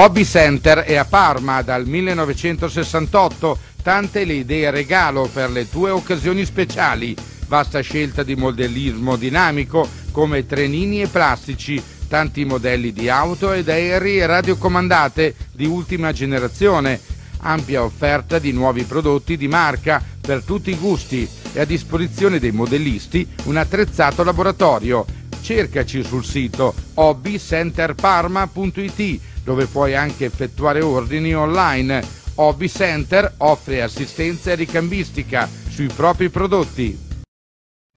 Hobby Center è a Parma dal 1968, tante le idee regalo per le tue occasioni speciali. Vasta scelta di modellismo dinamico come trenini e plastici, tanti modelli di auto ed aerei radiocomandate di ultima generazione, ampia offerta di nuovi prodotti di marca per tutti i gusti e a disposizione dei modellisti un attrezzato laboratorio. Cercaci sul sito hobbycenterparma.it dove puoi anche effettuare ordini online. Hobby Center offre assistenza ricambistica sui propri prodotti.